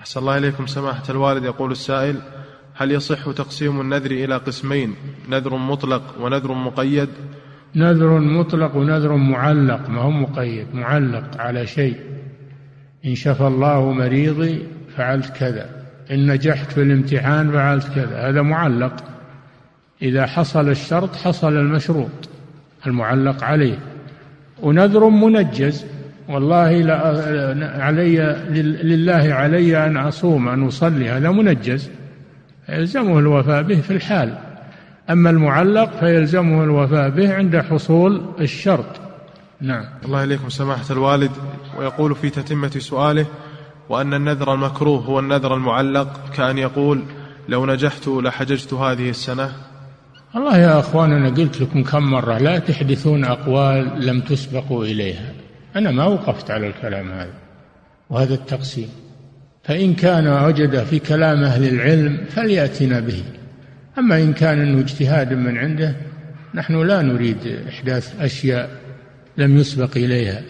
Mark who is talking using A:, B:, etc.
A: أحسن الله إليكم. سماحة الوالد يقول السائل هل يصح تقسيم النذر إلى قسمين؟ نذر مطلق ونذر مقيد.
B: نذر مطلق ونذر معلق. ما هو مقيد؟ معلق على شيء. إن شفى الله مريضي فعلت كذا. إن نجحت في الامتحان فعلت كذا. هذا معلق. إذا حصل الشرط حصل المشروط المعلق عليه. ونذر منجز. والله لا علي لله علي أن أصوم أن أصلي هذا منجز. يلزمه الوفاء به في الحال. أما المعلق فيلزمه الوفاء به عند حصول الشرط. نعم.
A: الله إليكم سماحة الوالد. ويقول في تتمة سؤاله وأن النذر المكروه هو النذر المعلق كأن يقول لو نجحت لحججت هذه السنة.
B: الله يا أخوان أنا قلت لكم كم مرة لا تحدثون أقوال لم تسبقوا إليها. أنا ما وقفت على الكلام هذا. وهذا التقسيم. فإن كان وجد في كلام أهل العلم فليأتنا به. أما إن كان أنه اجتهاد من عنده نحن لا نريد إحداث أشياء لم يسبق إليها.